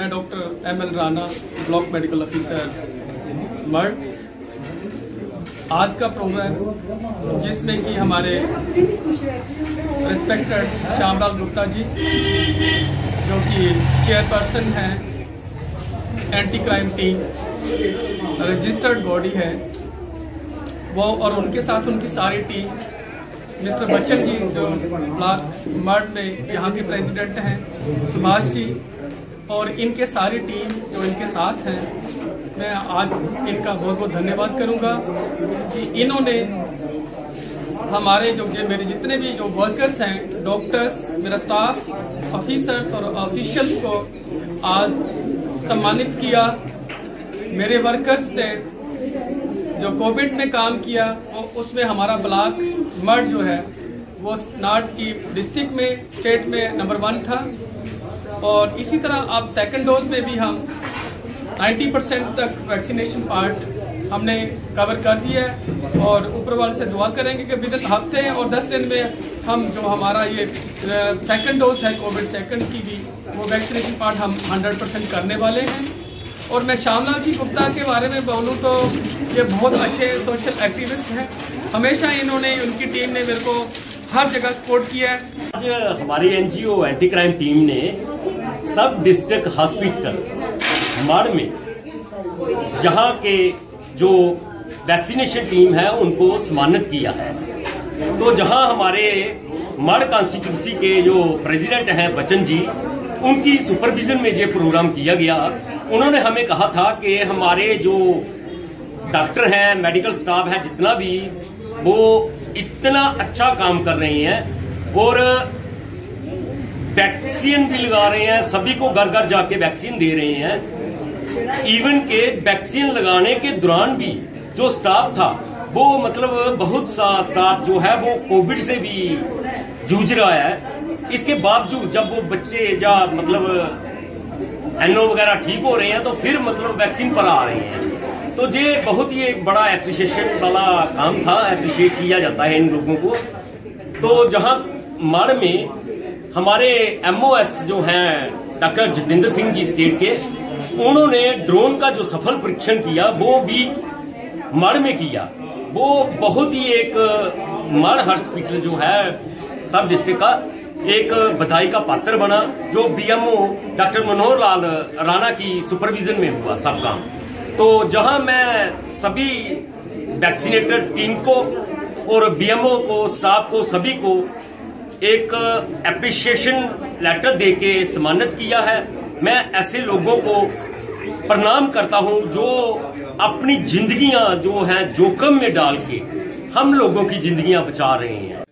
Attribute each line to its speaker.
Speaker 1: M L Rana block medical officer. Mud आज का programme जिसमें कि हमारे रिस्पेक्टेड श्यामलाल गुप्ता जी, जो कि चेयरपर्सन हैं anti crime team registered body है, वो और उनके साथ उनकी सारी टीम मिस्टर बच्चन जी, जो ब्लॉक मर्ड में यहाँ के प्रेसिडेंट हैं, सुभाष जी और इनके सारी टीम जो इनके साथ हैं, मैं आज इनका बहुत बहुत धन्यवाद करूँगा कि इन्होंने हमारे जो मेरे जितने भी जो वर्कर्स हैं डॉक्टर्स मेरा स्टाफ ऑफिसर्स और ऑफिशियल्स को आज सम्मानित किया। मेरे वर्कर्स ने जो कोविड में काम किया, वो उसमें हमारा ब्लॉक मर्ड जो है, वो नाट की डिस्ट्रिक्ट में स्टेट में नंबर वन था। और इसी तरह अब सेकेंड डोज में भी हम 90 परसेंट तक वैक्सीनेशन पार्ट हमने कवर कर दिया है और ऊपर वाले से दुआ करेंगे कि विद हफ़्ते और 10 दिन में हम जो हमारा ये सेकंड डोज है कोविड सेकंड की भी, वो वैक्सीनेशन पार्ट हम 100 परसेंट करने वाले हैं। और मैं श्यामलाल जी गुप्ता के बारे में बोलूँ तो ये बहुत अच्छे सोशल एक्टिविस्ट हैं। हमेशा इन्होंने, उनकी टीम ने मेरे को हर जगह सपोर्ट किया है।
Speaker 2: आज हमारी एनजीओ एंटी क्राइम टीम ने सब डिस्ट्रिक्ट हॉस्पिटल मड़ में, यहाँ के जो वैक्सीनेशन टीम है, उनको सम्मानित किया है। तो जहाँ हमारे मड़ कॉन्स्टिट्यूंसी के जो प्रेसिडेंट हैं, बच्चन जी, उनकी सुपरविजन में ये प्रोग्राम किया गया। उन्होंने हमें कहा था कि हमारे जो डॉक्टर हैं मेडिकल स्टाफ है, जितना भी, वो इतना अच्छा काम कर रहे हैं और वैक्सीन भी लगा रहे हैं, सभी को घर घर जाके वैक्सीन दे रहे हैं। इवन के वैक्सीन लगाने के दौरान भी जो स्टाफ था, वो मतलब बहुत सा स्टाफ जो है, वो कोविड से भी जूझ रहा है। इसके बावजूद जब वो बच्चे या मतलब एनओ वगैरह ठीक हो रहे हैं तो फिर मतलब वैक्सीन पर आ रहे हैं। तो ये बहुत ही एक बड़ा एप्रिशिएशन वाला काम था अप्रिशिएट किया जाता है इन लोगों को। तो जहाँ मड़ में हमारे एमओएस जो हैं, डॉक्टर जितेंद्र सिंह जी स्टेट के, उन्होंने ड्रोन का जो सफल परीक्षण किया, वो भी मड़ में किया। वो बहुत ही एक मड़ हॉस्पिटल जो है, सब डिस्ट्रिक्ट का, एक बधाई का पात्र बना, जो बीएमओ डॉक्टर मनोहर लाल राणा की सुपरविजन में हुआ सब काम। तो जहाँ मैं सभी वैक्सीनेटर टीम को और बीएमओ को, स्टाफ को, सभी को एक एप्रिशिएशन लेटर दे के सम्मानित किया है। मैं ऐसे लोगों को प्रणाम करता हूँ जो अपनी जिंदगियाँ जो हैं जोखम में डाल के हम लोगों की जिंदगियाँ बचा रहे हैं।